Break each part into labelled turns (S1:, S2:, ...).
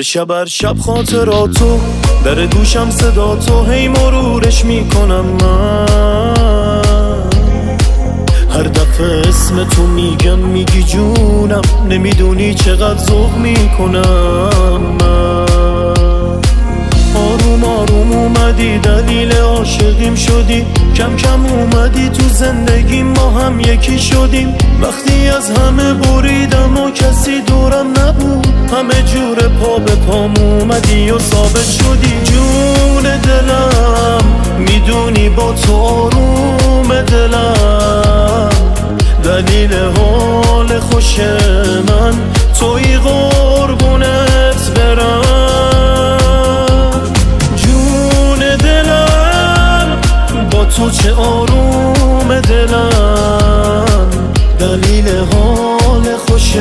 S1: هر شب هر شب خاطراتو در گوشم صدا تو هی مرورش می‌کنم من. هر دفعه اسم تو میگم میگی جونم. نمی‌دونی چقدر ذوق می‌کنم من. آروم آروم اومدی دلیل عاشقیم شدی. کم کم اومدی زندگی ما هم یکی شدیم. وقتی از همه بریدم و کسی دورم نبود. همه جور پا به پام اومدی و ثابت شدی. جون دلم می‌دونی با تو آروم دلم. دلیل حال خوش من توی قربونت برم. جون دلم با تو چه آروم دلم دلیل حال خوش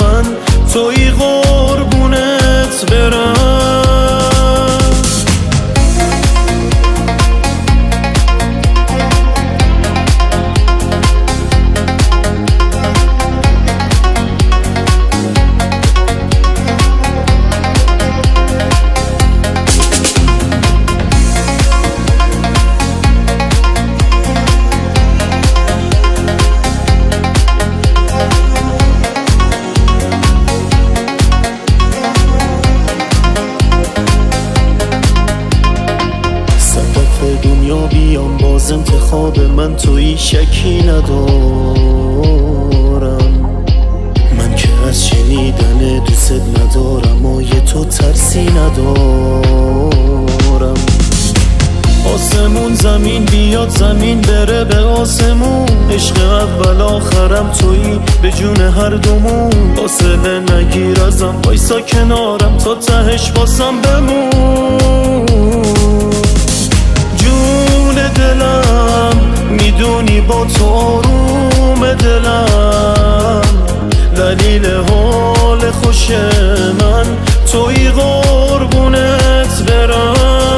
S1: من. توی قربونت دنیا بیام باز انتخاب من توی شکی ندارم. من که از شنیدن دوست ندارم و یه تو ترسی ندارم. آسمون زمین بیاد زمین بره به آسمون. عشق اول آخرم تویی به جون هر دومون. فاصله نگیر ازم وایسا کنارم تا تهش باسم بمون. جون دلم می‌دونی با تو آروم دلم. دلیل حال خوش من توی قربونت برم.